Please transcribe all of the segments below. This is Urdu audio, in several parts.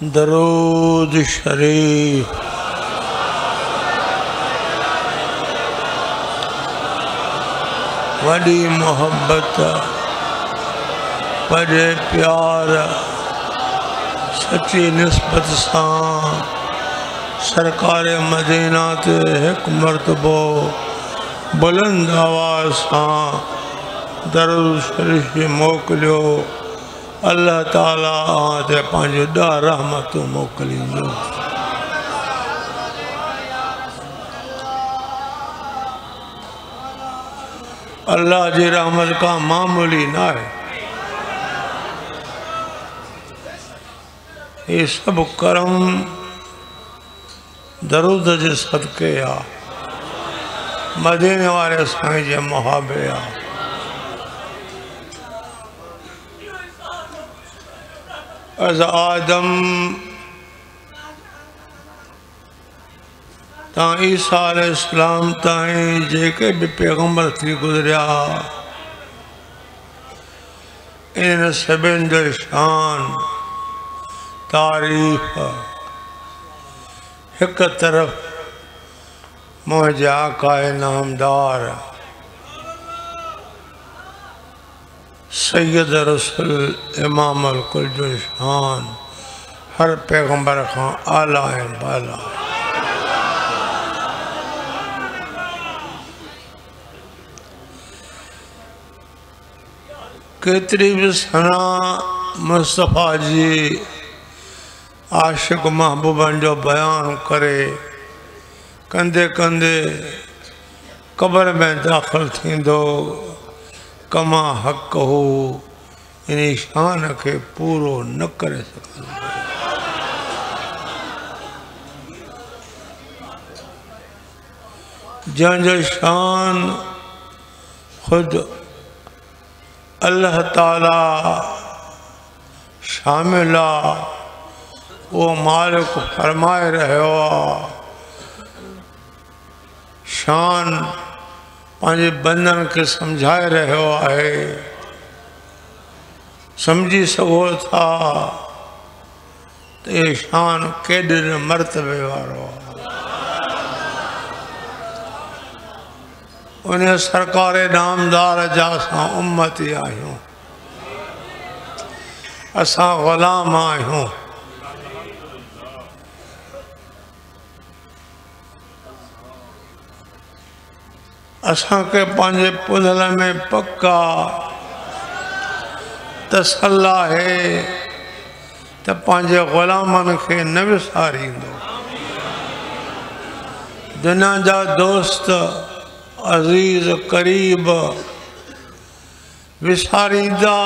درود شریف۔ وڈی محبت بڑے پیار، سچی نسبت سان۔ سرکار مدینہ تے ایک مرتبہ بلند آواز سان درود شریف موکلیو۔ اللہ تعالیٰ آتے پانچ ڈا رحمتوں موکلی جو اللہ جی رحمت کا معمولی نہ ہے۔ یہ سب کرم درود جے صدقے آ مدینے والے سائیں جے محابے آ از آدم تاں عیسیٰ علیہ السلام تائیں جے کے بھی پیغمبر تھی گزریا۔ ان سبن جو شان تعریف ایک طرف مجھے آقا نامدار ہے سید رسول امام الکل جو شان ہر پیغمبر خان آلہ ہیں بالا۔ کتری بھی سنا مصطفیٰ جی عاشق محبوبان جو بیان کرے کندے کندے قبر میں داخل تھیں دو۔ کما حق ہو انہی یعنی شان کے پورو نہ کرے سکتا جان جو شان خود اللہ تعالی شاملہ وہ مالک فرمائے رہے ہوا شان پانچے بندن کے سمجھائے رہے ہوا ہے سمجھی سکو تھا تو یہ شان کیڈر مرتبے وارو انہیں سرکار نامدار جاساں امتی آئیوں اساں غلام آئیوں اساں کے پانچے پدھل میں پکا۔ تسلہ ہے تو پانچے غلامن کے نبی ساری دو دنیا جا دوست، عزیز، قریب وساری دا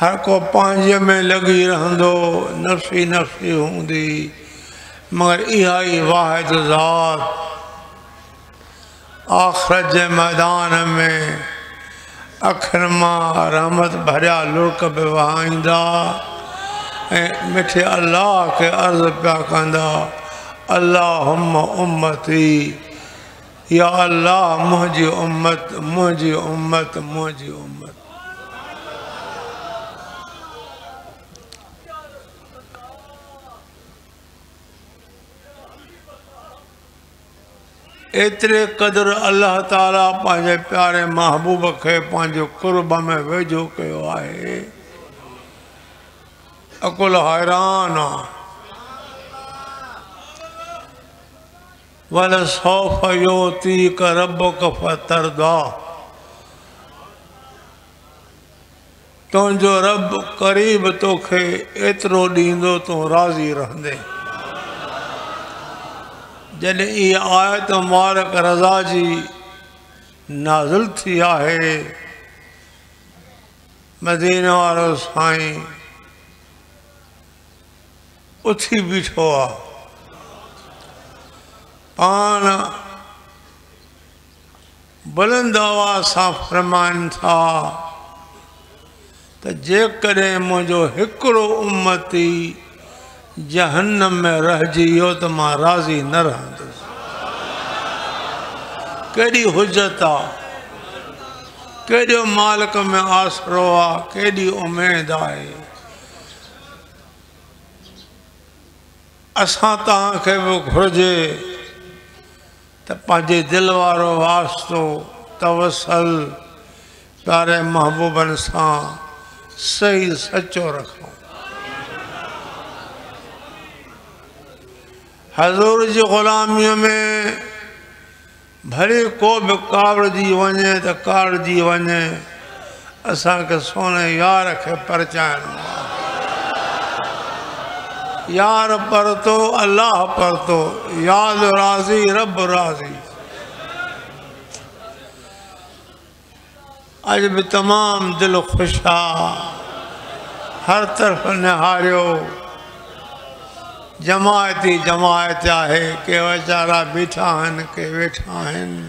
ہر کو پانچے میں لگی رہندو، نفسی نفسی ہوں دی مگر ایہائی واحد ذات۔ آخرت میدان میں اکھرما رحمت بھریا لڑک بے وہائندہ۔ مٹھے اللہ کے عرض پیا کندہ اللہم امتی، یا اللہ مجھے امت مجھے امت مجھے امت۔ اترے قدر اللہ تعالیٰ پانچے پیارے محبوب کے پانچے قرب میں ویجو کے آئے اکل حیران وَلَسَوْفَ يُوتِيكَ رَبُّكَ فَتَرْضَى تو جو رب قریب تو کھے اترو دیندو تو راضی رہندے جن یہ آیت مبارک رضا جی نازل تھی آئے مدینہ والو سائیں اتھی بیٹھو آ۔ پان بلند آوازاں فرمان تھا۔ تو جے کریں مجھو ہکڑو امتی جہنم میں رہ جیو تو ماں راضی نہ رہ دو۔ کیڑی حجت آ، کیڑی مالک میں آسرو آ، کیڑی امید آئے۔ اساں تاں کے وہ گھرجے تا پانچے دلوار و واسطو توسل، پیارے محبوب انسان صحیح سچو رکھو۔ حضور جی غلامیوں میں بھری کو بھی کاوڑ دی ونجے تا کاڑ اساں کے سونے یار کے پرچائن یار پر تو اللہ پر تو، یاد راضی، رب راضی۔ اج بھی تمام دل خوشا ہر طرف نہاریو۔ جماعتی جماعت آہے کہ ویچارا بیٹھا ہن کہ بیٹھا ہن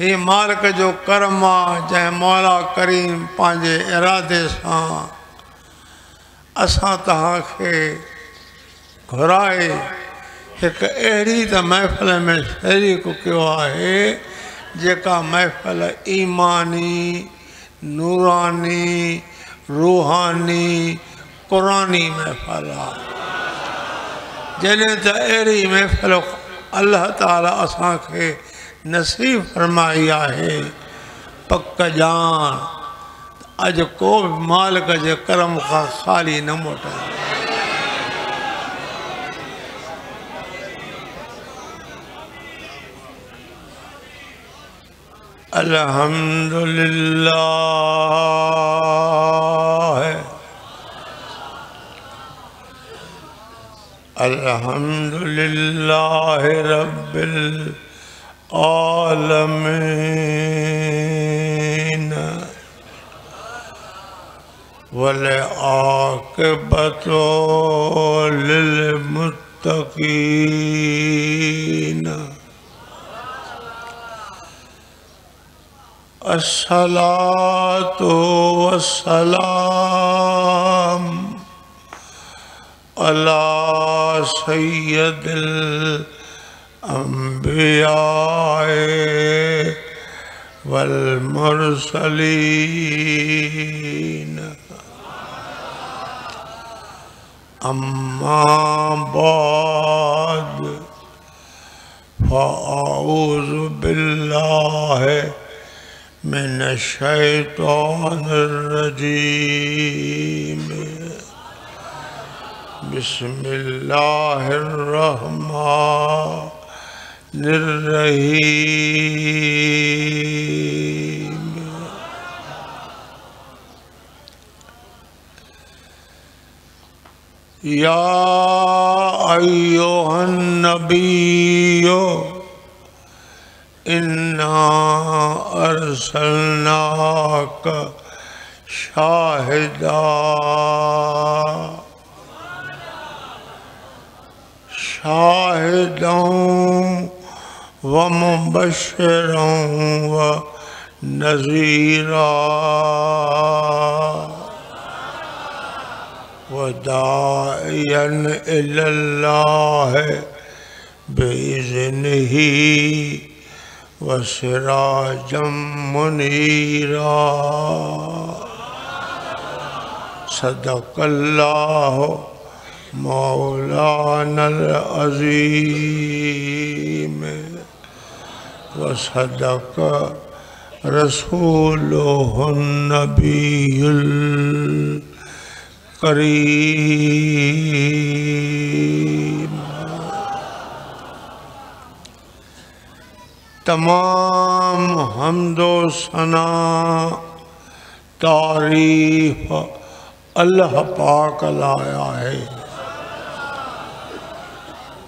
ہی مالک جو کرم آ، جے مولا کریم پانجے ارادے ساں۔ اساں تہاں کے گھرائے ایک اہڑی تا محفل میں شریک کیو آہے جکا محفل ایمانی، نورانی، روحانی قرآنی محفل جنہیں تا محفل اللہ تعالی اساں کے نصیب فرمایا ہے۔ پک جان، اج کو مالک جے کرم کا خالی نہ موٹا۔ الحمدللہ۔ الحمد للہ رب العالمین والعاقبت للمتقین الصلاة والسلام على سید الانبیاء والمرسلین۔ اما بعد فاعوذ باللہ من الشیطان الرجیم۔ بسم الله الرحمن الرحيم يا أيها النبي إنا أرسلناك شاهدا شاهدا ومبشرا ونذيرا وداعيا إلى الله بإذنه وسراجا منيرا صدق الله مولانا العظيم وصدق رسوله النبي الكريم تمام حمد و ثنا تعریف اللہ پاک لایا ہے۔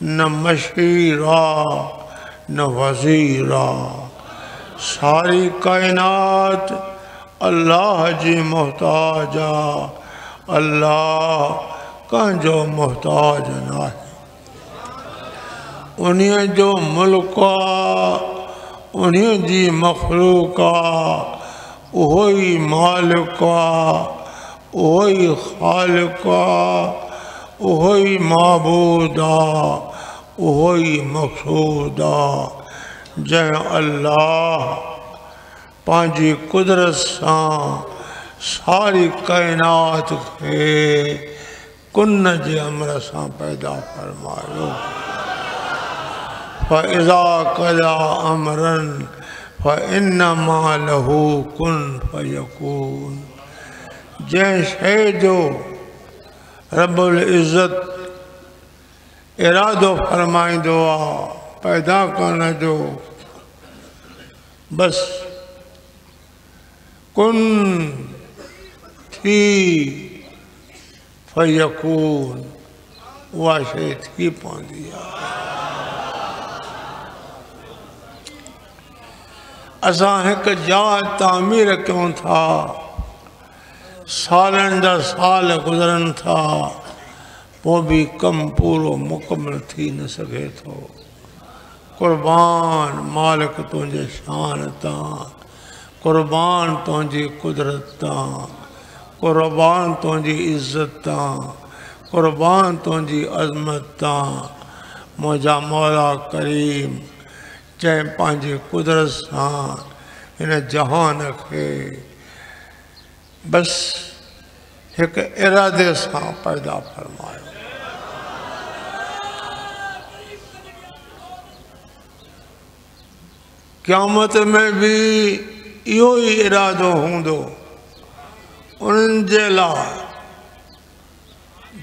نہ مشیرہ نہ وزیرہ ساری کائنات اللہ جی محتاجہ اللہ کا جو محتاج نہ ہے۔ انہیں جو ملکا، انہیں جی مخلوقا وہی مالکا وہی خالقا وہی معبودا۔ معبود وہی مقصود جن اللہ پانچی قدرت سان ساری کائنات کے کن جے امر سان پیدا فرمایو فَإِذَا قَدَا أَمْرًا فَإِنَّمَا لَهُ كُن فَيَكُونَ جن شے جو رب العزت ارادو فرمائیں دعا پیدا کرنا جو بس۔ کن تھی فیکون وہ شے تھی پان دیا اساں ایک جا تعمیر کیوں تھا؟ سالن جا سال گزرن تھا۔ وہ بھی کم پورو مکمل تھی نہ سکے تو۔ قربان مالک تجھے شان تاں، قربان تجھے قدرت تاں، قربان تجھے عزت تاں، قربان تجھے عظمت تاں۔ مجھا مولا کریم، جائیں پانچے قدرت سان انہیں جہان کے بس ایک ارادے سان پیدا فرمائے۔ قیامت میں بھی یہ ہی ارادو ہوں دو۔ ان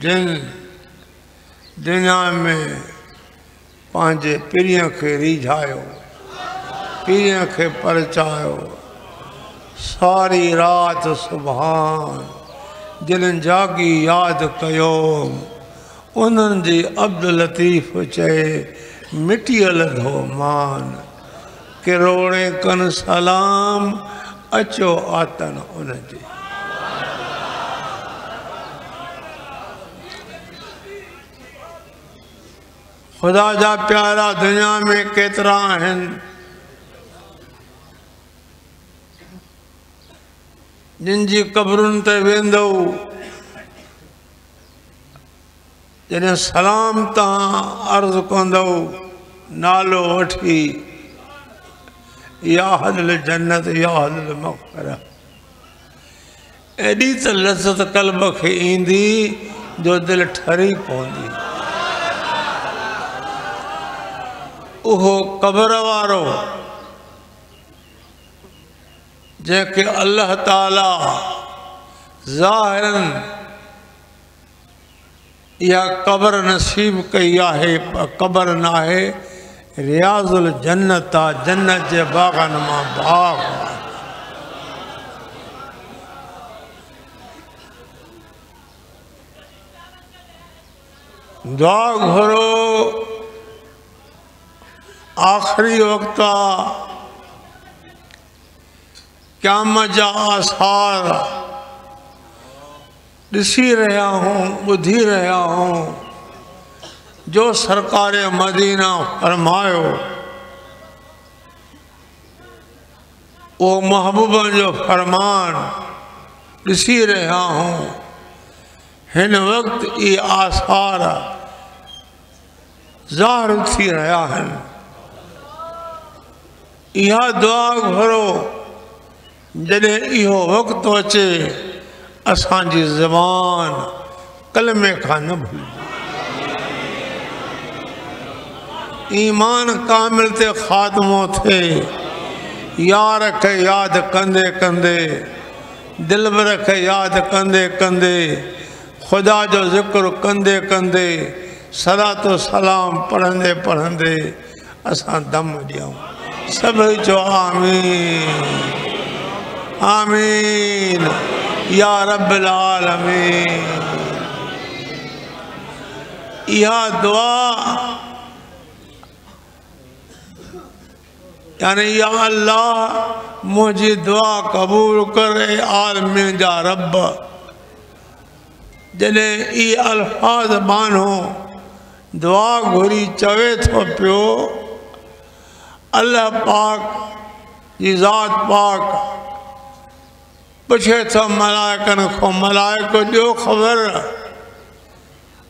جن دنیا میں پانچے پیریاں کے ریجھائیو، پیریاں کے پرچائیو۔ ساری رات سبحان جنن جاگی یاد کیو۔ انہن جی عبداللطیف چے مٹی الدھو مان۔ کروڑے کن سلام، اچو آتن انہن جی۔ خدا جا پیارا دنیا میں کترا ہیں جن جی قبرن تے ویندو، جنہیں سلام تاں عرض کندو، نالو وٹھی یا حدل جنت یا حدل مغفرہ ایڈی تا لذت قلب کے ایندی جو دل ٹھری پوندی۔ اوہو قبر وارو۔ جے اللہ تعالی ظاہرن یا قبر نصیب کئی آہے قبر نہ ہے ریاض الجنت جنت جے باغ نما باغ۔ دعا گھرو آخری وقتا قیامت جا آثار۔ ڈسی رہا ہوں، بدھی رہا ہوں۔ جو سرکار مدینہ فرمایو وہ محبوب جو فرمان ڈسی رہا ہوں، ہن وقت ای آثار ظاہر تھی رہا ہن۔ یہ دعا گھرو جدے ایہو وقت وچے اسان زبان کلمے کھا نہ بھول ایمان کامل تے خادموں تھے۔ یار رکھے یاد کندے کندے، دل رکھے یاد کندے کندے، خدا جو ذکر کندے کندے سدا تو سلام پڑھندے پڑھندے، اساں دم ڈیاں سب جو آمین آمین۔ یا رب العالمین۔ یہ دعا۔ یعنی یا اللہ مجھے دعا قبول کرے عالمین جا رب۔ جنہیں ای الفاظ بانو دعا گھری چوے تھو پیو۔ اللہ پاک جی ذات پاک پوچھے تھو ملائکن کو ملائکو جو خبر۔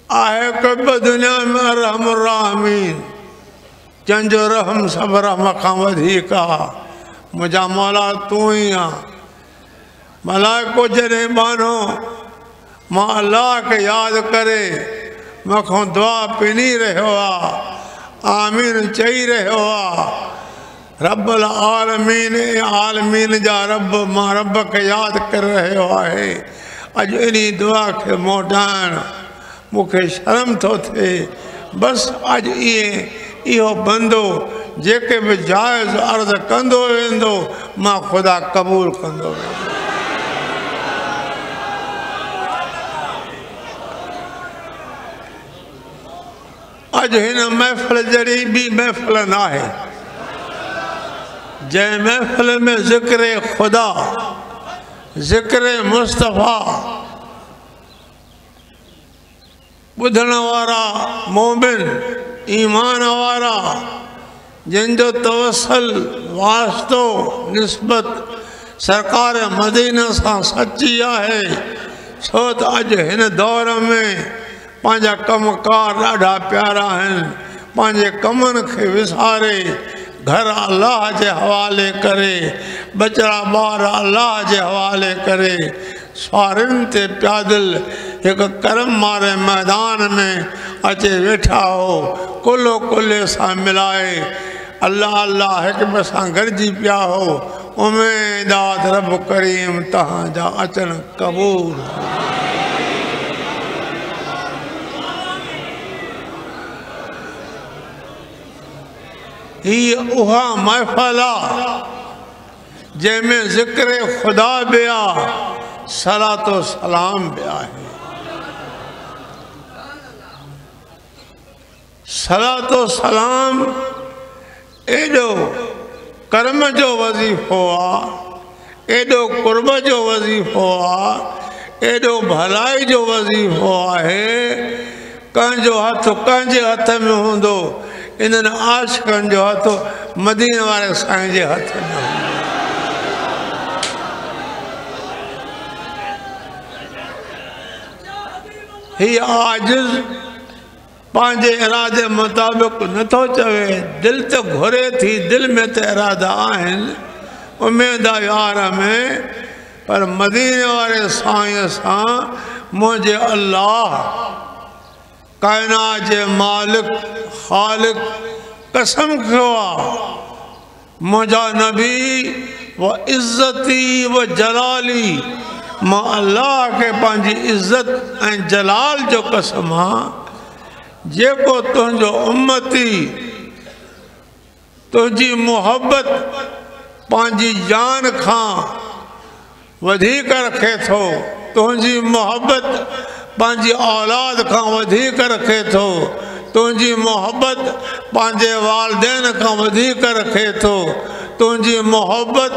آئے کوئی دنیا میں رحم الرحمین۔ جنجو رحم سب رحم خام ودھی کا مجھا مولا تو ہی ہاں۔ ملائکو جنہیں بانو ماں اللہ کے یاد کرے۔ مکھوں دعا پینی رہے ہوا آمین چاہی رہے ہوا رب العالمین عالمین جا رب، ماں رب کے یاد کر رہے ہوا ہے اج انہی دعا کے موٹان مکھے شرم تو تھے۔ بس اج یہ یہ بندو جے کے بھی جائز عرض کندو ویندو ماں خدا قبول کندو ویندو اج ہن محفل جڑی بھی محفل نہ ہے جے محفل میں ذکر خدا ذکر مصطفیٰ بدھن وارا مومن ایمان آوارا، جن جو توسل واسطو نسبت سرکار مدینہ سا سچی ہے سوت اج ہن دور میں، پانجا کمکار کار ڈاڑا پیارا ہیں پانجے کمن کے وسارے۔ گھر اللہ جے حوالے کرے بچڑا بار اللہ جے حوالے کرے۔ سوارن تے پیادل ایک کرم مارے میدان میں اچھے بیٹھا ہو، کلو کلے سا ملائے۔ اللہ اللہ حکم سا گرجی پیا ہو۔ امیدات رب کریم تہاں جا اچن قبول۔ ہی اوہا محفلہ، جے میں ذکر خدا بیا، صلاة و سلام بیا ہے۔ صلاة و سلام ایڈو کرم جو وظیف ہوا، ایڈو قرب جو وظیف ہوا، ایڈو بھلائی جو وظیف ہوا ہے کہاں جو ہاتھ کہاں جے ہاتھ میں ہوں دو۔ انہوں عاشقن جو ہاتھو مدینہ والے سائیں جے ہاتھ میں ہوں ہی آجز پانجے ارادے مطابق نہ تو چوے، دل تو گھرے تھی، دل میں تے ارادہ آئین۔ امیدہ یار میں، پر مدینہ والے سائیں سائیں مجھے اللہ کائنات مالک، خالق، قسم کھوا مجھا نبی و عزتی و جلالی۔ ما اللہ کے پانچی عزت این جلال جو قسم ہاں جے کو تنجو امتی تنجی محبت، پانچی جان کھاں۔ ودھی کر رکھے تھو تنجی محبت۔ پانچی اولاد کھاں ودھی کر رکھے تھو تنجی محبت پانچے والدین کھاں ودھی کر رکھے تھو تنجی محبت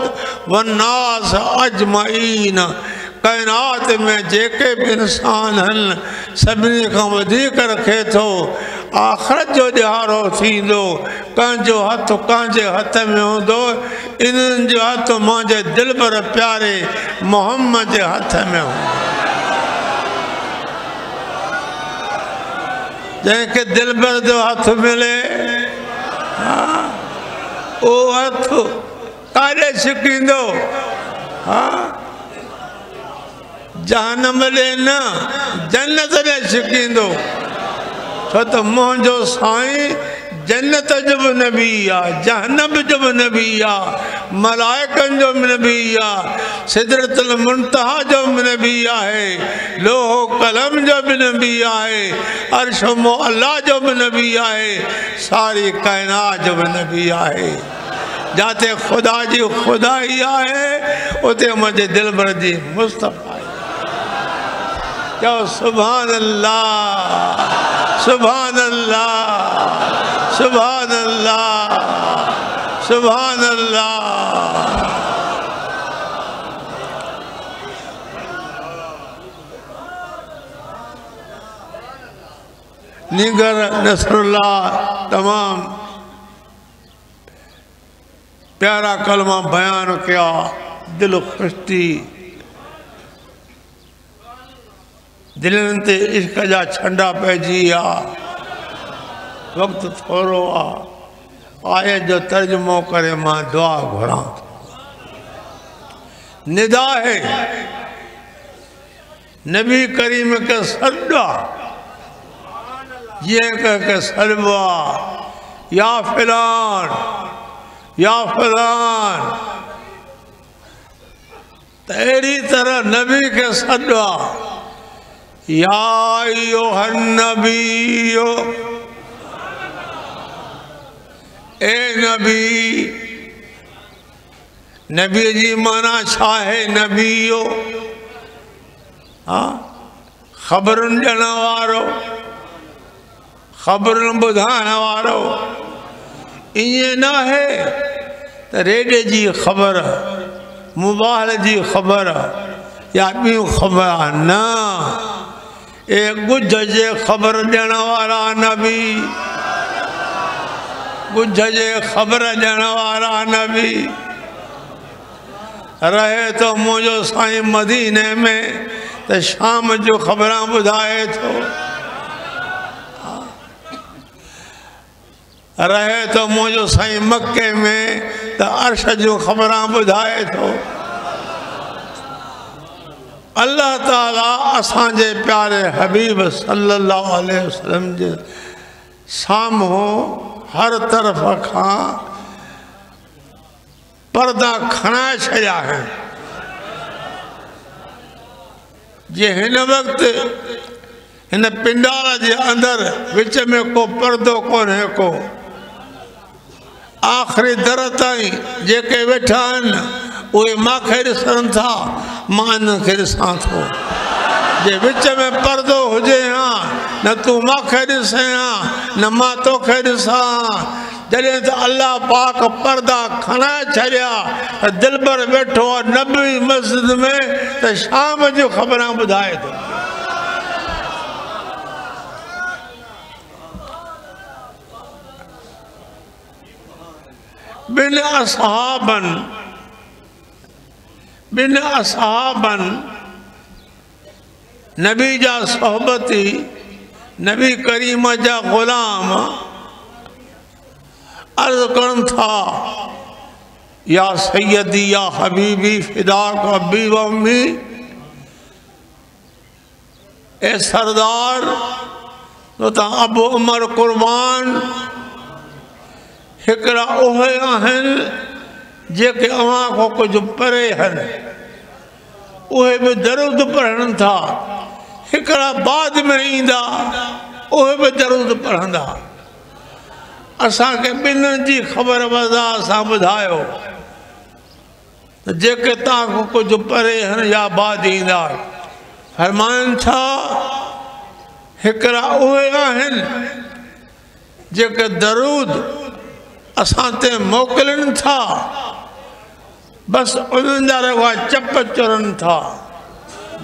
والناس اجمعین۔ کائنات میں جے کے بھی انسان ہن، سبنی کا ودھی کر رکھے تھو۔ آخرت جو جہارو تھی دو کان جو ہاتھ کان جے ہاتھ میں ہوں دو انہن جو ہاتھ مانجے دل بر پیارے محمد جے ہاتھ میں ہوں جائیں کہ دل بر دو ہاتھ ملے ہاں ہاتھ کارے شکین دو ہاں جہنم لے نا، جنت لے شکین دو چھو تو موہن جو سائیں، جنت جب نبی آ، جہنم جب نبی آ ملائکن جو نبی آ صدرت المنتحہ جو نبی آئے لوہ قلم جو نبی آئے عرش و اللہ جو نبی آئے ساری کائنات جو نبی آئے جاتے خدا جی خدا ہی آئے، اتے مجھے جی دل بردی جی مصطفیٰ۔ آئے کیا سبحان اللہ سبحان اللہ سبحان اللہ۔ سبحان اللہ۔ نگر نصر اللہ، تمام پیارا کلمہ بیان کیا، دل خشتی۔ دلن تے عشق جا چھنڈا پہ جیا۔ وقت تھوڑو آ آئے جو ترجمہ کرے ماں دعا گھراں ندا ہے۔ نبی کریم کے سردہ یہ کہہ کہ سلوا یا فلان۔ یا فلان۔ تیری طرح نبی کے سدہ یا ایوہ النبیو۔ اے نبی نبی جی مانا ہے نبی ہاں؟ خبروں دبروں بدائیں نہ ریڈ کی جی خبر موبائل کی جی خبر، یا خبر اے گار نبی۔ کچھ جے خبر جنوارا نبی۔ رہے تو مجھو سائیں مدینے میں تو شام جو خبریں بدھائے تو۔ رہے تو مجھو سائیں مکے میں تو عرش جو خبریں بدھائے تو۔ اللہ تعالیٰ اساں جے پیارے حبیب صلی اللہ علیہ وسلم جے ساموں ہر طرف اکھاں پردہ کھنا شیا ہے۔ جی ہن وقت ہن پنڈارا جی اندر وچے میں کو پردو کون ہے کو؟ آخری درت آئیں جے کے ویٹھا ان ماں کے سن تھا، ماں ان کے ڈساں تھو۔ جے وچے میں پردو ہو جے ہاں نہ تو ماں خیر سے ہاں نہ ماں تو خیر سے ہاں جلے تھے اللہ پاک پردہ کھنا چھریا دل پر بیٹھو اور نبی مسجد میں تو شام جو خبریں بدھائے تھے بِنِ اصحابًا بِنِ اصحابًا نبی جا صحبتی، نبی کریم جا غلام. عرض کرن تھا، یا سیدی، یا حبیبی، فدا کو ابی و امی، اے سردار تو تا ابو عمر قربان ہکڑا اوہے آہن، جے کہ اواں کو کچھ پرے ہن۔ اوہے بھی درد پڑھن تھا۔ باد میں درود پڑھا اصان کے بن کی خبر وزار سے بداؤ جان کو کچھ پڑے باد فرمائن تھا درود اے موکل تھا بس انگا چپ چڑھن تھا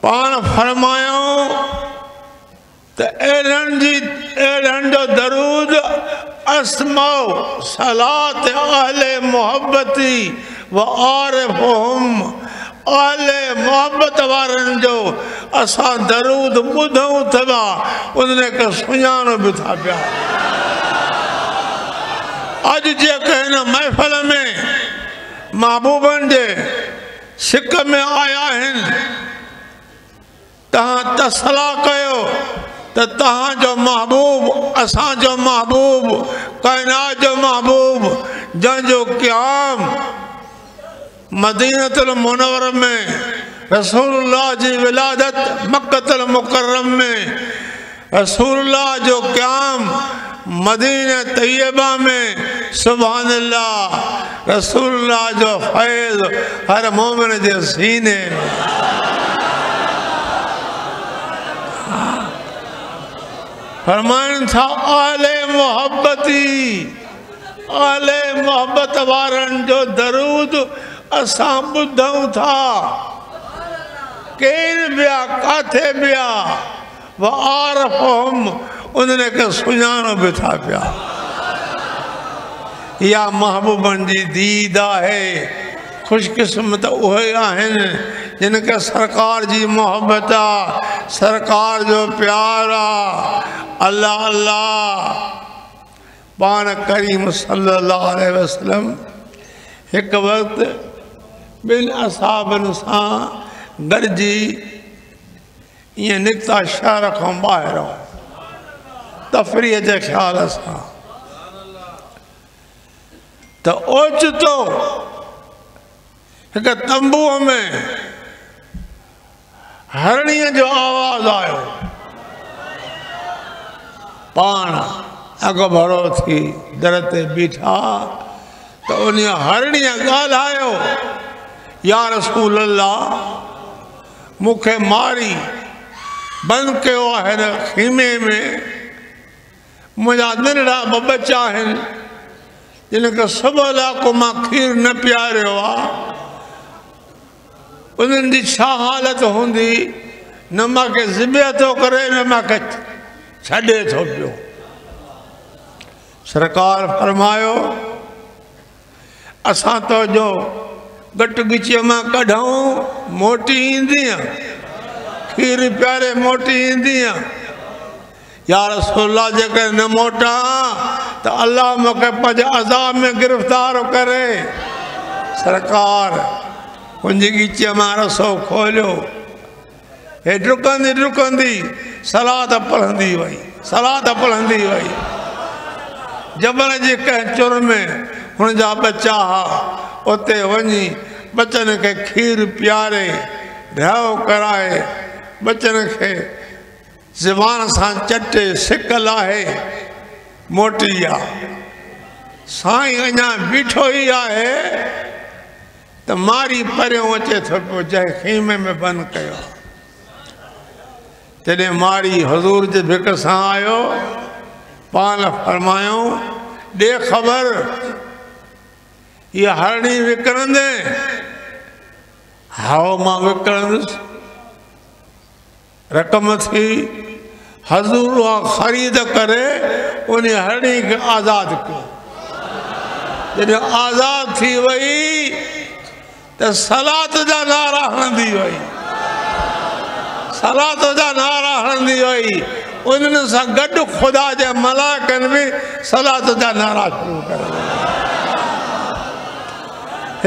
پان فرمایاں تو ایلن جی ایلن جو درود اسماؤ صلاة اہل محبتی و عارفہم، اہل محبت وارن جو اساں درود بدھوں تھا انہوں کا سنیانو بتا پیا اج جے کہنا محفل میں محبوبن دے سکہ میں آیا ہیں تہاں تسلا کیو تہاں جو محبوب، اساں جو محبوب، کائنات جو محبوب جن جو قیام مدینہ المنور میں، رسول اللہ جی ولادت مکت المکرم میں، رسول اللہ جو قیام، مدینہ طیبہ میں، سبحان اللہ، رسول اللہ جو فیض، ہر مومن جو سینے فرمائن تھا، آل محبتی، آل محبت وارن جو درود اسام بدھوں تھا۔ کین بیا کاتھے بیا وہ عارفہم، انہوں نے کہ سنانو بھی تھا پیا یا محبوبن جی دیدہ ہے۔ خوش قسمت اوہے آہن جن کے سرکار جی محبتہ سرکار جو پیارا اللہ اللہ۔ پان کریم صلی اللہ علیہ وسلم۔ ایک وقت بن اصحابن سان گرجی یہ نکتا شہر کو باہر ہو تفریح جے خیال سان تو اوچ تو ایک تنبو میں ہرنی جو آواز آئے پان اگو بھرو تھی درتے بیٹھا تو انہیں ہرنی گال آئے یا رسول اللہ مکھے ماری بند کے واحد خیمے میں مجھا دنڑا ببچا ہیں جن کے صبح لاکو ماں کھیر نہ پیارے ہوا انہوں دی چھا حالت ہوں دی نما کے زبیہ تو کرے نما کے چھڑے تو پیو۔ سرکار فرمایو، اساں تو جو گٹ گچی ماں کڑھاؤں موٹی ہندیاں۔ کھیر پیارے موٹی ہندیاں۔ یا رسول اللہ، جے کہ نہ موٹا، تو اللہ مکہ پج عذاب میں گرفتار کرے۔ سرکار انجی گیچی ہمارا سو کھولو اے ڈرکن دی ڈرکن دی صلاة پڑھن دی وئی صلاة پڑھن وئی جبل جی کہیں چور میں ہن جا بچہ ہا اتے ونی بچن کے کھیر پیارے ڈھاؤ کرائے بچن کے زبان سان چٹے سکل آئے موٹی آ تو ماری پریوں اچے تھو پو جائے خیمے میں بند کیا۔ تیرے ماری حضور جے بھک سان آئیو پان فرمایوں دے خبر، یہ ہرنی وکرن دے۔ ہاؤ ماں وکرن۔ رقم تھی، حضور خرید کرے، انہیں ہرنی کے آزاد یعنی کو جنہیں صلاة جا نارا ہندی وئی صلاة جا نارا ہندی وئی انہوں سا گڑ خدا جے ملاکن بھی صلاة جا نارا شروع کر دی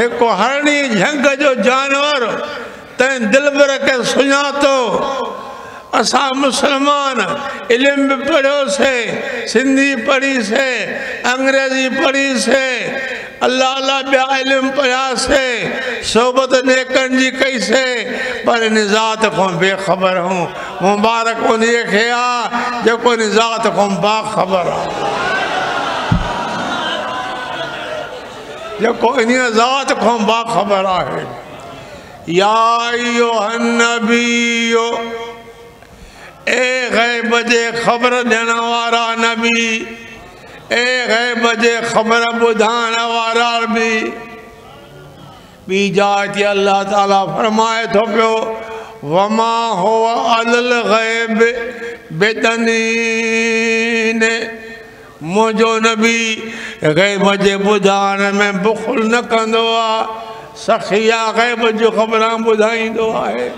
ایک کو ہرنی جھنگ جو جانور تین دل برکے سنیا تو اسا مسلمان علم بھی پڑھو سے، سندھی پڑھی سے، انگریزی پڑھی سے اللہ اللہ بیا علم پڑھا سے صحبت نیکن جی کئی سے پر نزات کو بے خبر ہوں۔ مبارک انہیں کھیا جو کو نزات کو با خبر ہوں۔ جو کو انہیں ذات کو با خبر آئے۔ یا ایوہ النبیو اے غیب جے خبر دینا وارا نبی اے غیب جے خبر بدھانا وارا عربی بی جاتی اللہ تعالیٰ فرمائے تو پیو وما ہوا عدل غیب بدنین۔ مجھو نبی غیب جے بدھانا میں بخل نہ کندوا سخیہ غیب جو خبران بدھائیں دعا ہے۔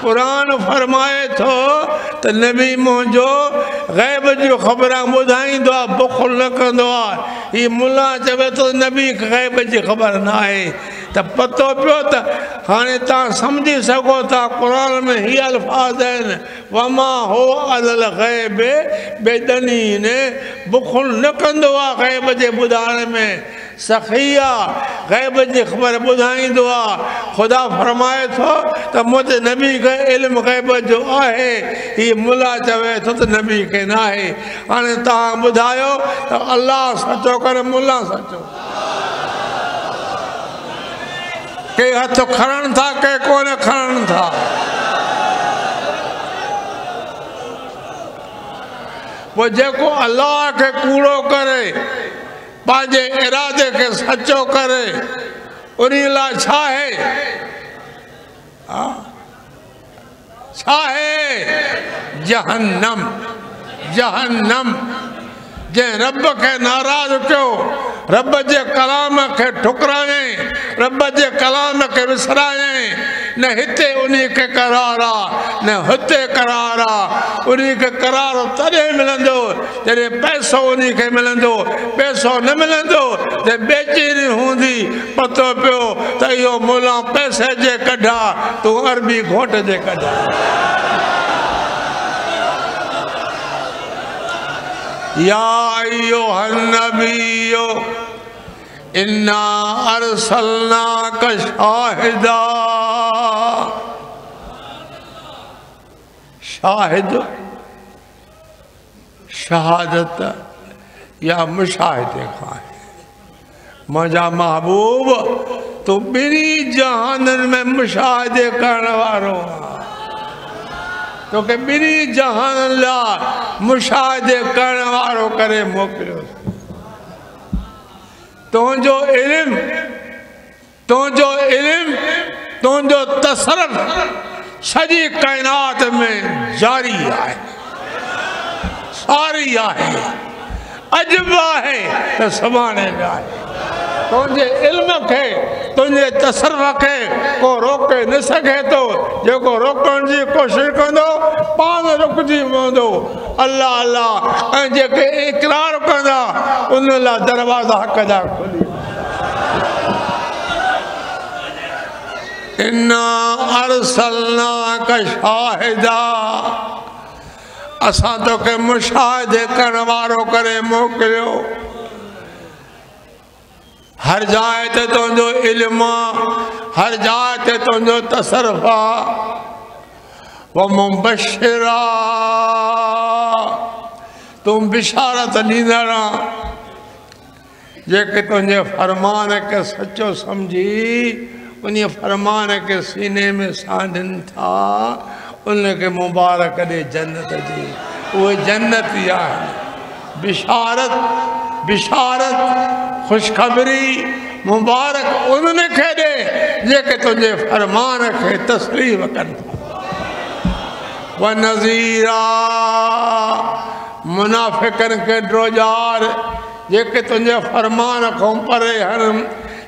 قرآن فرمائے تو تو نبی مونجو غیب جو خبران بدھائیں دعا بخل نکن دعا۔ یہ ملا چوے تو نبی غیب جی خبر نہ آئے۔ تو پتو پیو تو ہانے تا سمجھی سکو تا قرآن میں ہی الفاظ ہیں۔ وما ہو عدل غیب بیدنین بخل نکن دعا غیب جی بدھانے میں۔ سخیہ غیبت جی خبر بدھائیں دعا خدا فرمائے تھو تو مت نبی کا علم غیبت جو آہے یہ ملا چوے تھو تو نبی کے نہ ہے ہاں تہاں بدھایو تو اللہ سچو کر ملا سچو۔ کہ ہتھ کھڑن تھا، کہ کون کھڑن تھا؟ وہ جے کو اللہ کے کوڑو کرے۔ ارادے کے سچو ہاں۔ جہنم۔ جے رب کے ناراض پی رب کے کلام کے ٹھکرائیں رب جے کلام کے وسرائیں نہ ہتے انہی کے قرارا، نہ ہتے قرارا۔ انہی کے قرار تدے ملندو جدے پیسو انہی کے ملندو، پیسو نہ ملندو۔ بیچی نہیں ہوں دی پتو پیو تیو مولا پیسے جے کڑھا تو عربی گھوٹ جے کڑھا یا ایوہ النبیو، اِنَّا أَرْسَلْنَاكَ شَاهِدًا شاہد، شہادت یا مشاہد خواہ۔ مجھا محبوب، تو میری جہانن میں مشاہدے کرنے والوں تو جہان اللہ مشاہدے کرنے کرے موقع۔ تو جو علم تو جو علم تو جو تصرف ساری کائنات میں جاری آئے ساری آئے عجبہ ہے، سبانے میں آئے۔ تجھے علم ہے، تجھے تصرف ہے، کو روکے نہ سکے تو، جو کو روکن جی کوشش کندو، پان رکجی موندو۔ اللہ اللہ جے کے اقرار کندا ان لا دروازہ حق دا کھلی ارسلنا کا شاہدہ اساں تو کہ مشاہدے کنوارو کرے موکلو ہر جائے تے تو جو علما ہر جائے تے جو تصرفہ ومبشرا۔ تم بشارت لیندڑا جے کہ تنجے فرمان کے سچو سمجھی۔ انہیں فرمان کے سینے میں سانن تھا انہیں کے مبارک دے جنت جی وہ جنت یا ہے بشارت بشارت خوشخبری مبارک انہیں کہہ دے یہ کہ تجھے فرمان کے تسلیم کرتا وَنَزِيرَا منافقن کے دروجار یہ کہ تجھے فرمان کو پرے ہر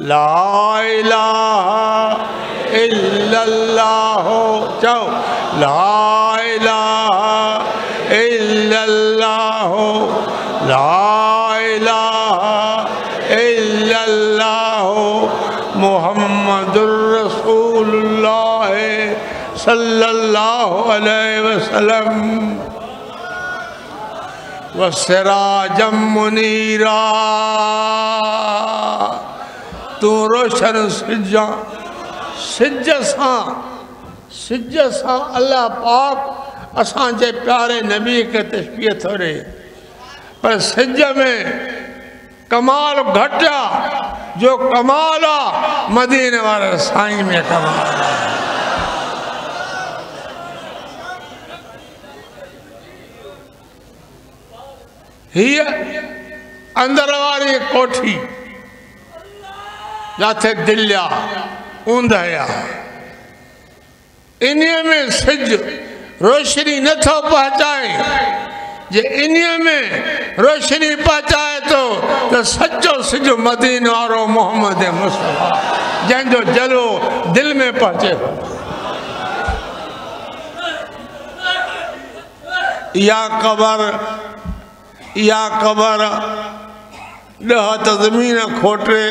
لا إله إلا الله. جو. لا إله إلا الله. لا إله إلا الله. محمد رسول الله صلى الله عليه وسلم. وسراجا منيرا. تو روشن سجا سجا سا سجا سا۔ اللہ پاک اساں جے پیارے نبی کے تشبیہ تھو رہے پر سجا میں کمال گھٹا جو کمالا مدینہ والا سائیں میں کمالا ہی ہے اندر والی کوٹھی۔ جاتے دلیا اوندھیا انہی میں سج روشنی نہ تھو پہچائیں جے انہی میں روشنی پہچائے تو تو سچو سجو مدین وارو محمد مصطفیٰ. جن جو جلو دل میں پہچے ہو یا قبر یا قبر ڈہ تزمین کھوٹے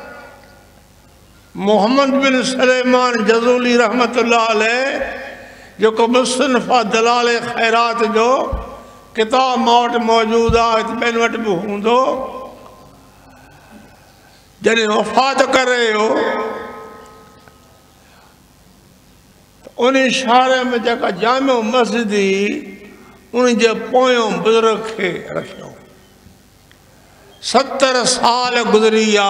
محمد بن سلیمان جزولی رحمت اللہ علیہ، جو کہ مصنفہ دلال خیرات جو کتاب موٹ موجود آت بینوٹ بہون دو جنہیں وفات کر رہے ہو انہیں شارے میں جکا جامع مسجدی انہیں جے پویوں بزرگ کے رکھیوں ستر سال گزریا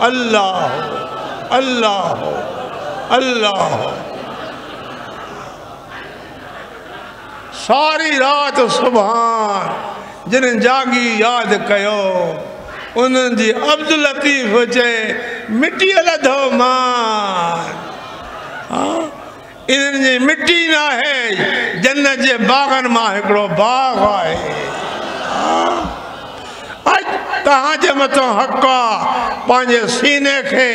اللہ اللہ اللہ ساری رات سبحان جن جاگی یاد کہو انہوں جی عبداللطیف لطیف چے مٹی دھو مان ہاں؟ انہوں جی مٹی نہ ہے جنہ جی باغن ماہ ہکڑو باغ آئے۔ ہاں؟ حج تہاں جے متوں حقا پانجے سینے کے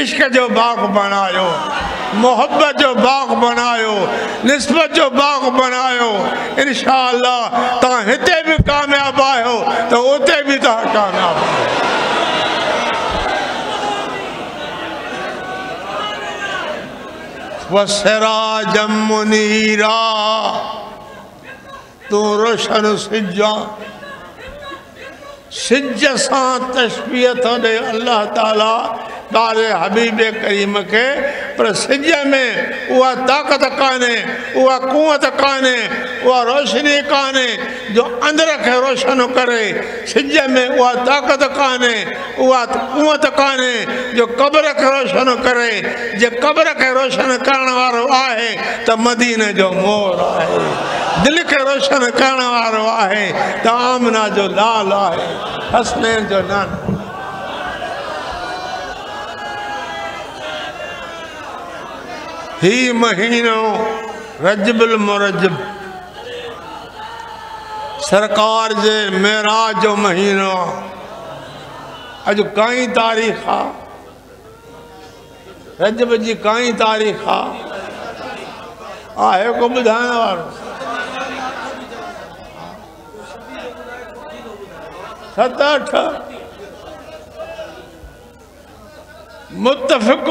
عشق جو باغ بنایو محبت جو باغ بنایو نسبت جو باغ بنایو انشاءاللہ تہاں ہتے بھی کامیاب آئے تو ہوتے بھی تہاں کامیاب آئے وسراجا منیرا تو روشن سجا۔ سجساں دے اللہ تعالیٰ تارے حبیب کریم کے پرسجہ میں وہ طاقت کانے وہ قوت کانے وہ روشنی کانے، جو اندر کے روشن کرے سجہ میں وہ طاقت کانے وہ قوت کانے، جو قبر کے روشن کرے، جو قبر کے روشن کرنے وارو آئے تو مدینہ جو مور آئے دل کے روشن کرنے وارو آئے تو آمنہ جو لال آئے حسنین جو نان ہی مہینوں رجب المرجب۔ سرکار جے میرا جو مہینو اج کئی تاریخ آ رجب جی کئی تاریخ آ آئے کو بدھائیں اور ست اٹھ متفق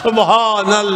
سبحان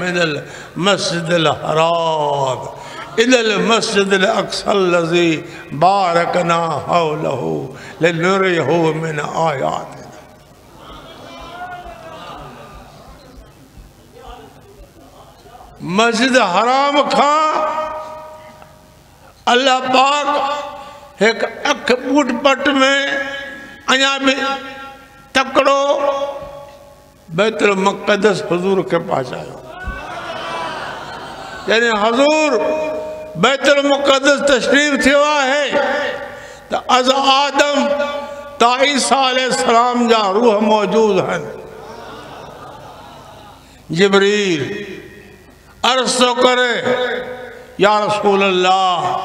من المسجد الحراب إلى المسجد الأقصى الذي باركنا حوله لنريه من آياته مسجد حرام خان اللہ پاک ایک اکھ بوٹ پٹ میں اجا بھی تکڑو بیت المقدس حضور کے پاس آیا یعنی حضور بیت المقدس تشریف تھیوا ہے۔ از آدم تا علیہ السلام جا روح موجود ہیں جبریل عرض تو کرے، یا رسول اللہ،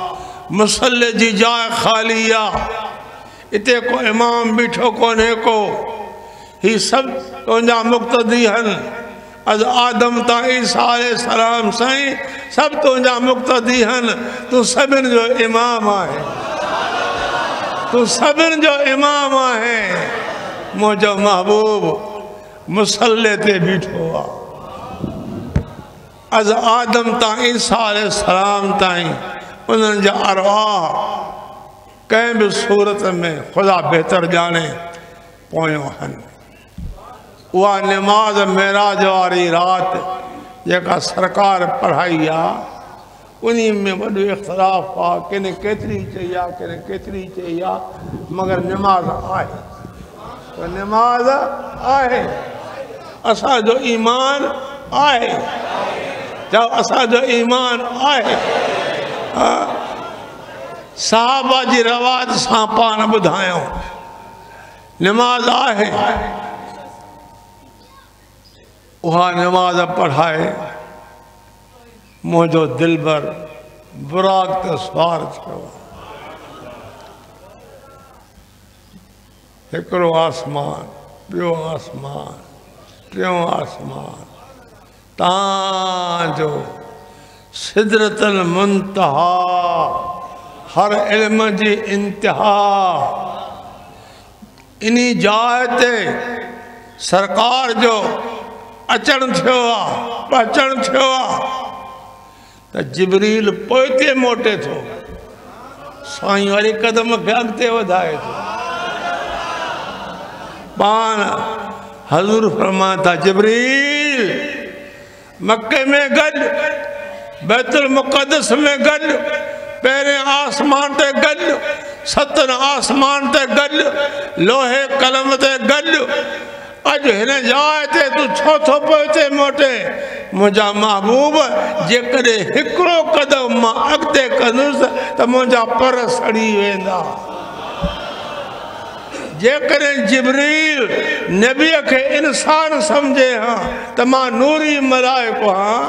مسلح جی جائے خالیہ اتے کو امام بیٹھو کونے کو، ہی سب تونجا مقتدی ہن۔ از آدم تا عیسیٰ علیہ السلام سائیں سب تونجا مقتدی ہن۔ تو سبن جو امام آئے۔ تو سبن جو امام آئے۔ مجھے محبوب، مسلح تے بیٹھو آئے از آدم تا عیسیٰ علیہ السلام تائیں انہوں جا ارواح کہیں بھی صورت میں خدا بہتر جانے پوئیوں ہن۔ وہ نماز میراج واری رات جکا سرکار پڑھائی آ، انہی میں بڑو اختلاف آ، کنے کتری چاہیا کنے کتری چاہیا مگر نماز آئے۔ تو نماز آئے اسا جو ایمان آئے۔ جب اسا ایمان آئے صحابہ جی رواد سانپان بدھائیوں۔ نماز آئے وہاں نماز پڑھائے۔ موجو دل بر براق تا سوار چھوا ہکرو آسمان، پیو آسمان پیو آسمان۔ تاں جو صدرت المنتہا، ہر علم جی انتہا۔ انہی جائے تے سرکار جو اچن تھیو آ پہچن تھیو آ تا جبریل پوئتے موٹے تھو۔ سائیں والی قدم گھنگتے ودھائے تھو۔ پان حضور فرماتا، جبریل مکہ میں گل، بیت المقدس میں گل، پیرے آسمان تے گل ستن آسمان تے گل، لوہے قلم تے گل۔ اج ہنے جائے تے تو چھوتھو پوئتے موٹے، مجھا محبوب جے کرے ہکرو قدم ماں اگتے کنوز تا مجھا پر سڑی ویندہ جے کرے جبریل نبی کے انسان سمجھے ہاں تا ماں نوری ملائے ہاں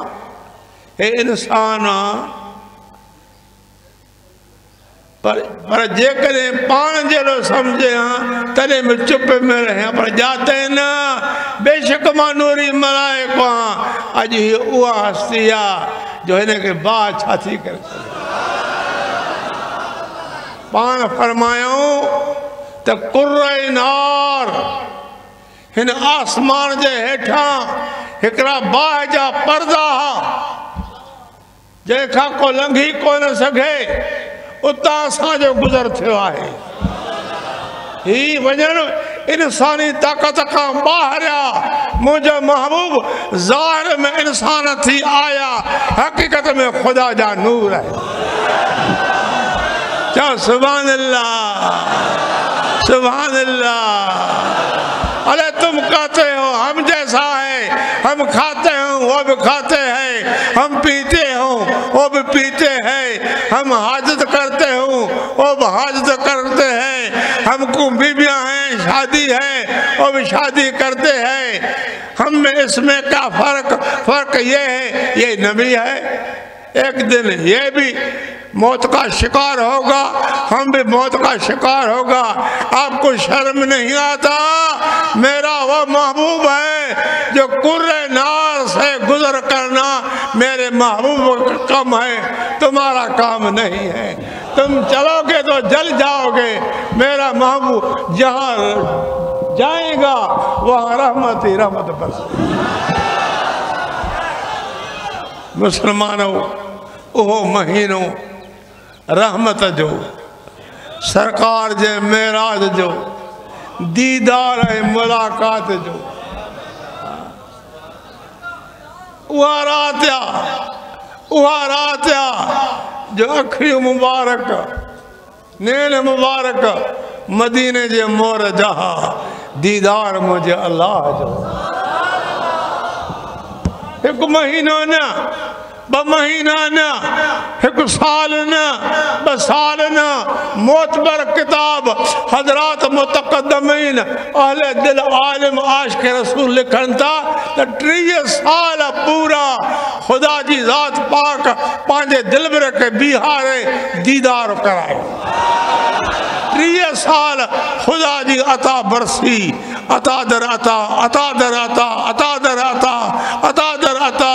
اے انسان ہاں پر پر جے کرے پان جلو سمجھے ہاں تلے میں چپے میں رہے ہیں پر جاتے ہیں نا. بے شک مانوری ملائے کو ہاں آج ہی اوہ ہستیا جو ہے کہ بات چھاتی کر سکتے پان فرمایوں تو قرر نار۔ ہن آسمان جے ہیٹھاں ہکرا باہ جا پردہ جے کھا کو لنگھی کو نہ سکھے اتاں ساں جو گزر تھے آئے ہی وجن انسانی طاقت کا باہریا مجھے محبوب ظاہر میں انسان تھی آیا، حقیقت میں خدا جا نور ہے۔ کیا سبحان اللہ۔ سبحان اللہ۔ ارے تم کہتے ہو، ہم جیسا ہے۔ ہم کھاتے ہوں وہ بھی کھاتے ہیں۔ ہم پیتے ہوں، وہ بھی پیتے ہیں۔ ہم حاجت کرتے ہوں، وہ بھی حاجت کرتے ہیں۔ ہم کو بیبیاں ہیں، شادی ہے، وہ بھی شادی کرتے ہیں۔ ہم میں اس میں کیا فرق؟ فرق یہ ہے، یہ نبی ہے۔ ایک دن یہ بھی موت کا شکار ہوگا، ہم بھی موت کا شکار ہوگا۔ آپ کو شرم نہیں آتا؟ میرا وہ محبوب ہے جو قر نار سے گزر کرنا میرے محبوب کا کم ہے، تمہارا کام نہیں ہے۔ تم چلو گے تو جل جاؤ گے۔ میرا محبوب جہاں جائے گا، وہاں رحمت ہی رحمت بس مسلمانوں، اوہ مہینوں رحمت جو، سرکار جے میراج جو، دیدار ہے ملاقات جو۔ اوہ راتیا اوہ راتیا، جو اکھری مبارک نیل مبارک، مدینے جے مور جہا دیدار مجھے اللہ جو۔ ایک مہینہ نا بمہینہ نا ایک سال نا بسال نا موتبر کتاب حضرات متقدمین، اہل دل عالم عاشق رسول لکھن تھا تریہ سال پورا خدا جی ذات پاک پانجے دل برکے بیہارے دیدار کرائے۔ تریہ سال خدا جی عطا برسی، عطا در عطا عطا در عطا عطا در عطا عطا در عطا۔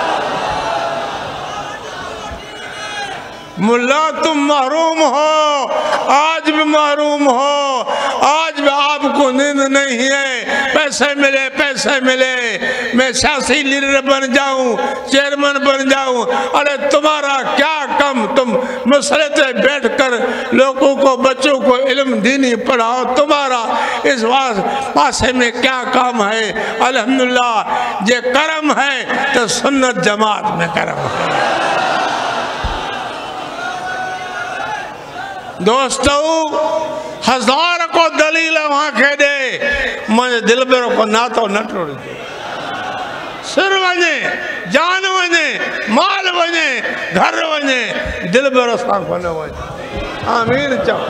ملا، تم محروم ہو۔ آج بھی محروم ہو۔ آج بھی آپ کو نیند نہیں ہے۔ پیسے ملے پیسے ملے۔ میں سیاسی لیڈر بن جاؤں، چیئرمین بن جاؤں۔ ارے، تمہارا کیا کم؟ تم مسلط بیٹھ کر لوگوں کو، بچوں کو علم دینی پڑھاؤ۔ تمہارا اس پاسے میں کیا کام ہے؟ الحمدللہ، یہ کرم ہے تو سنت جماعت میں کرم۔ ہے دوستو ہزار کو دلیل وہاں کہہ دے، مجھے دل بیرو کو نہ تو نہ ٹوڑی دے سر بنے، جان بنے، مال بنے، گھر بنے، دل بیرو سان کو نہ ونے آمین چاہو۔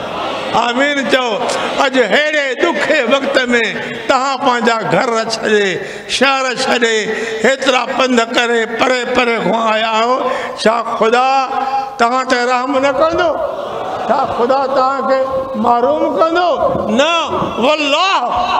آمین چاہو۔ اج ہیڑے دکھے وقت میں تہاں پانجا گھر چھڑے شہر چھڑے ہترا پند کرے، پرے پرے کھو آیا ہو۔ شاہ خدا، تہاں تے رحم نہ کر دو شاہ خدا تہاں کے معروم کر دو نا واللہ،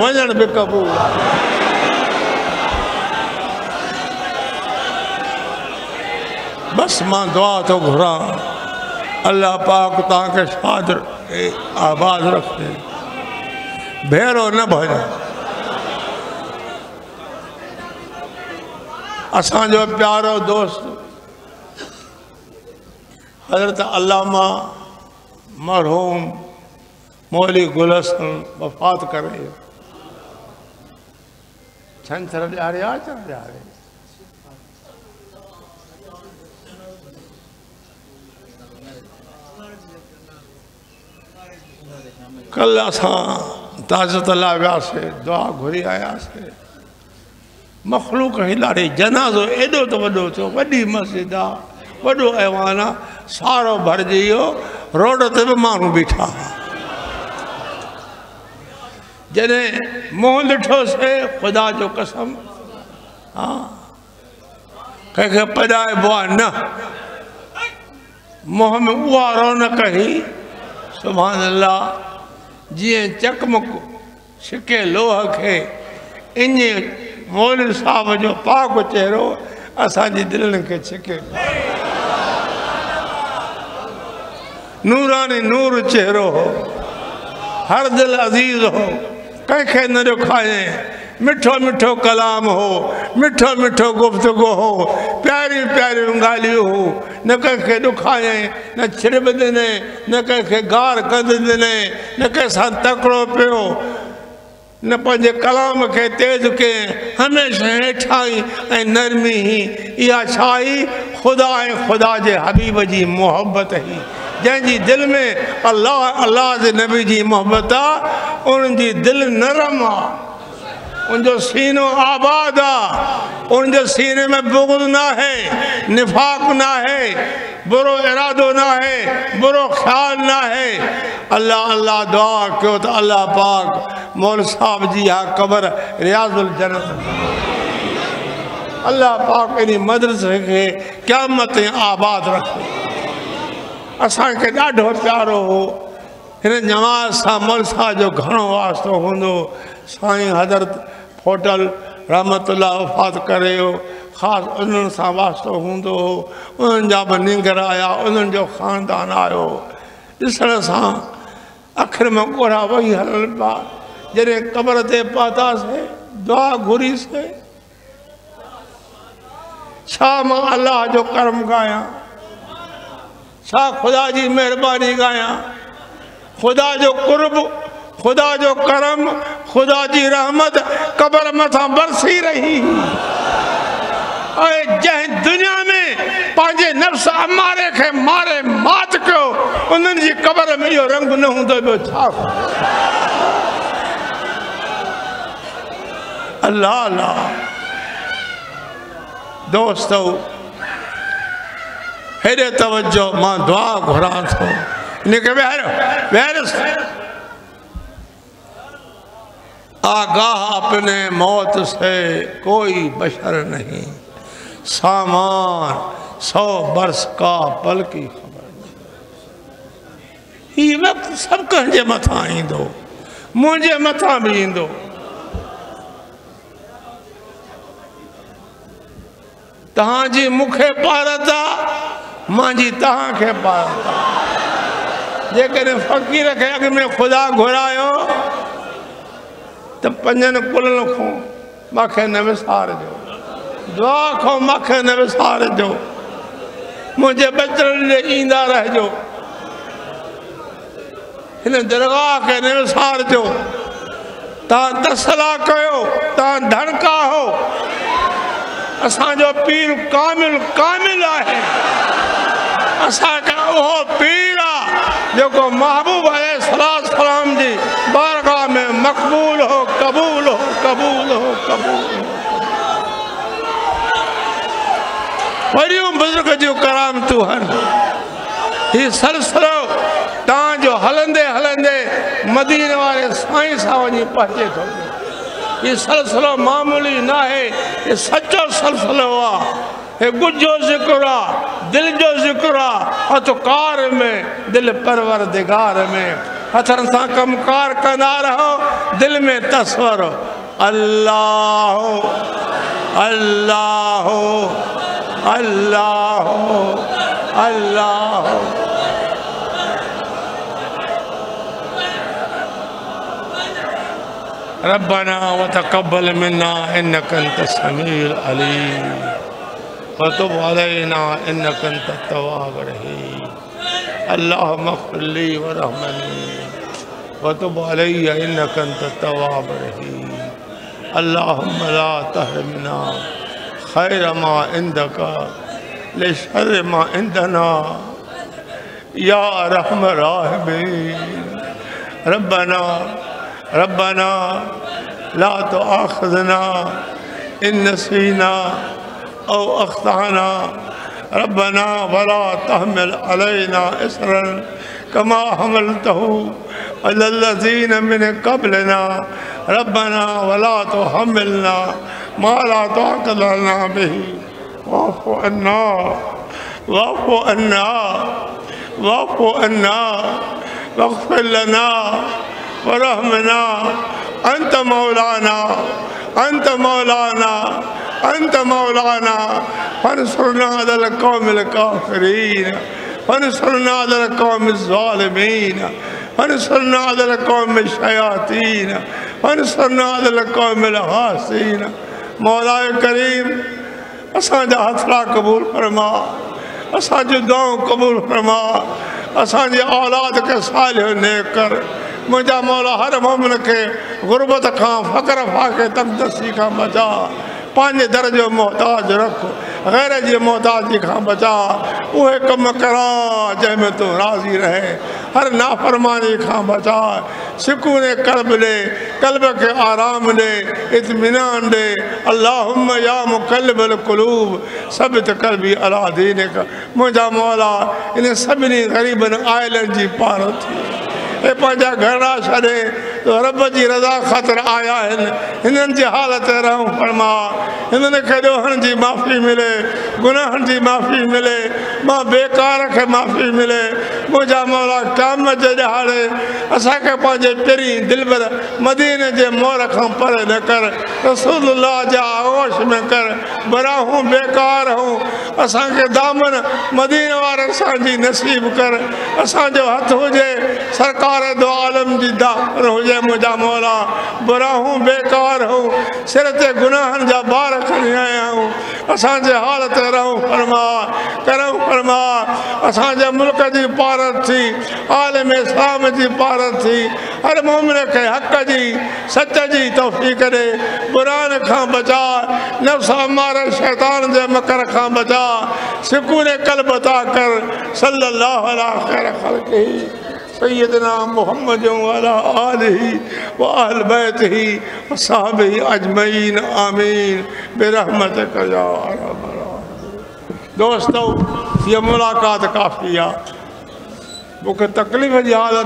وجن بے قبول بس ماں دعا تو گھرا اللہ پاک تاکہ شاد آباد رکھتے بھیرو نہ بھجا اساں جو پیارو دوست حضرت علامہ مرحوم مولی گلسن وفات کرے 전설을 아래야 전설을 아래 کل اساں تاجت اللہ ویا سے دعا گھری آیا سے۔ مخلوق ہلاڑی جنازو ایڈو تو وڈو تھو وڈی مسجد آ، وڈو ایوان آ، سارو بھر جیو روڈ تے بھی مانو بیٹھا۔ جنہیں مہن لٹھو سے خدا جو قسم ہاں کہ کہ پدائے نہ۔ مہن میں اوہ رونہ کہی سبحان اللہ جیئے چکمک شکے لوہ کے انہیں مولد صاحب جو پاک چہرو اساں جی دلن کے چھکے۔ نورانی نور چہرو ہو، ہر دل عزیز ہو۔ کہیں کہیں نہ جو مٹھو مٹھو کلام ہو مٹھو مٹھو گفتگو ہو پیاری پیاری انگالی ہو نہ کہیں کہ دکھائیں نہ چھرب دنے نہ کہیں کہ گار کند دنے نہ کہیں سان تکڑو پیو نہ پنجے کلام کے تیز کے ہمیشہ ہیٹھائی اے نرمی ہی یا چھائی خدا اے خدا جے حبیب جی محبت ہی جن جی دل میں اللہ اللہ دے نبی جی محبت آ ان جی دل نرم آ۔ ان جو سینوں آباد آ۔ ان جو سینے میں بغض نہ ہے، نفاق نہ ہے، برو ارادو نہ ہے، برو خیال نہ ہے۔ اللہ اللہ دعا کیوں تو اللہ پاک مول صاحب جی ہا قبر ریاض الجنت۔ اللہ پاک انہی مدرسے کے قیامتیں آباد رکھو اصان داڑھو پیارو ہوماز سے ملسا جو گھڑو واستہ ہوں سائیں حضرت پوٹل رحمت اللہ وفات کرا ان سے واستہ ہوں ہوا نینگر آیا ان خاندان آؤں اخر میں گورا وہی حلال ہلن جنہیں جی پاتا سے پاتے دعا گریس اللہ جو کرم گایاں سا خدا جی مہربانی گایا۔ خدا جو قرب، خدا جو کرم، خدا جی رحمت قبر متھا برسی رہی۔ اے جہ دنیا میں پانجے نفس امارے کے مارے مات کیو انہوں جی قبر میں یہ رنگ نہ ہوں تو چھا۔ اللہ اللہ۔ دوستو ہیرے توجہ، ماں دعا گھران تھو انہیں کہ بہر بہر آگاہ اپنے موت سے کوئی بشر نہیں۔ سامان، سو برس کا پل کی خبر نہیں۔ یہ وقت سب کہنجے متھا ہی دو مجھے متھا بھی ہی دو تہاں جی مکھے پارتا ماں جی تہاں کے پارتا جے کرے فقیر کے اگر میں خدا گھرائیو تو پنجن کلن کھوں مکھے نوسار جو دعا کھوں مکھے نوسار جو مجھے بچر لے ایندہ رہ جو۔ انہیں درگاہ کے نوسار جو تاں تسلا کہو تاں دھنکا ہو۔ اساں جو پیر کامل کامل آئے اساں کا وہ پیرا جو کو محبوب علیہ السلام جی بارگاہ میں مقبول ہو، قبول ہو قبول ہو قبول ہو۔ وریوں بزرگ جو کرام تو ہن ہی سلسلو تاں جو ہلندے ہلندے مدینہ والے سائیں ساونی پہنچے تھو یہ سلسلہ معمولی نہ ہے، یہ سچا سلسلہ ہوا۔ گج جو ذکر دل جو ذکرہ ذکر کار میں، دل پروردگار میں۔ ہتھر سا کم کار کنا رہو، دل میں تصور۔ اللہ اللہ اللہ اللہ۔ ربنا وتقبل منا إنك أنت السميع العليم وتب علينا إنك أنت التواب الرحيم. اللهم اغفر لي ورحمني. وتب علي إنك أنت التواب الرحيم. اللهم لا تحرمنا خير ما عندك لشر ما عندنا. يا رحم الراحمين. ربنا ربنا لا تؤاخذنا إن نسينا أو أخطأنا. ربنا ولا تحمل علينا إسرا كما حملته على الذين من قبلنا. ربنا ولا تحملنا ما لا طاقة لنا به. واعف عنا. واعف عنا. واعف عنا. واغفر لنا. ورحمنا أنت مولانا. أنت مولانا أنت مولانا، فانصرنا على القوم الكافرين، فانصرنا على القوم الظالمين، فانصرنا على القوم الشياطين، فانصرنا على القوم الحاسين. مولا کریم، اساں جا حسرہ قبول فرما، اساں جو دعاؤں قبول فرما، اساں جی اولاد کے صالح نیک کر مجھا مولا ہر مومن کے غربت کھاں فقر فاقے تقدسی کھاں بچا پانچ درجہ محتاج رکھ غیر جی محتاج جی کھاں بچا۔ اوہ کم کرا جہ میں تو راضی رہے۔ ہر نافرمانی کھاں بچا۔ سکون قلب لے، قلب کے آرام لے اتمنان لے۔ اللہم یا مقلب القلوب، ثبت قلبی علا دینک۔ مجھا مولا، انہیں سبنی غریبن آئلن جی پارو تھی اے پانچا گھر را شدے تو رب جی رضا خطر آیا ہے انہن جی حالت رہوں فرما انہن کے دو ہن جی معافی ملے گناہ جی معافی ملے ماں بیکار کے معافی ملے مجھا مولا کام جے جہارے اسا کے پانچے پیری دل بر مدینہ جے مورکھاں پرے نہ کر رسول اللہ جا آغوش میں کر برا ہوں بیکار ہوں اسا کے دامن مدینہ وارے سانجی نصیب کر اسا جو دے مجھا مولا، برا ہوں، بیکار ہوں، سر گناہن جا بار کھڑی آیا ہوں۔ اساں جے حالت رہوں فرما کروں فرما۔ اساں جے ملک جی پارت تھی، عالم اسلام جی پارت تھی۔ ہر مومن کے حق جی سچ جی توفیق کرے بران کھاں بچا، نفس ہمارا شیطان دے مکر کھاں بچا۔ سکون قلب عطا کر، صلی اللہ علیہ خیر خلقی سیدنا محمد والا علیہ و آل بیت ہی و ہی اجمعین، آمین۔ برحمت کا یا رب دوستو، یہ ملاقات کافیہ وہ کہ تکلیف جی جہاز